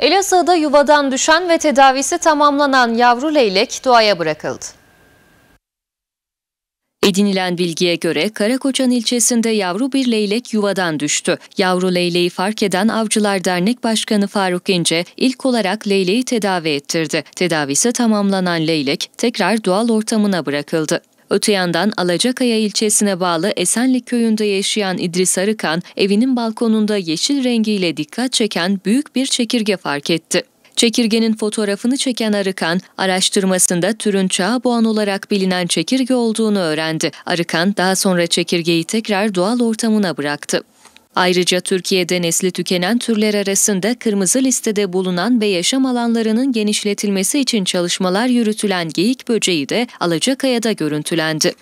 Elazığ'da yuvadan düşen ve tedavisi tamamlanan yavru leylek doğaya bırakıldı. Edinilen bilgiye göre Karakoçan ilçesinde yavru bir leylek yuvadan düştü. Yavru leyleği fark eden Avcılar Dernek Başkanı Faruk İnce ilk olarak leyleği tedavi ettirdi. Tedavisi tamamlanan leylek tekrar doğal ortamına bırakıldı. Öte yandan Alacakaya ilçesine bağlı Esenlik köyünde yaşayan İdris Arıkan, evinin balkonunda yeşil rengiyle dikkat çeken büyük bir çekirge fark etti. Çekirgenin fotoğrafını çeken Arıkan, araştırmasında türün çağ boğan olarak bilinen çekirge olduğunu öğrendi. Arıkan daha sonra çekirgeyi tekrar doğal ortamına bıraktı. Ayrıca Türkiye'de nesli tükenen türler arasında kırmızı listede bulunan ve yaşam alanlarının genişletilmesi için çalışmalar yürütülen geyik böceği de Alacakaya'da görüntülendi.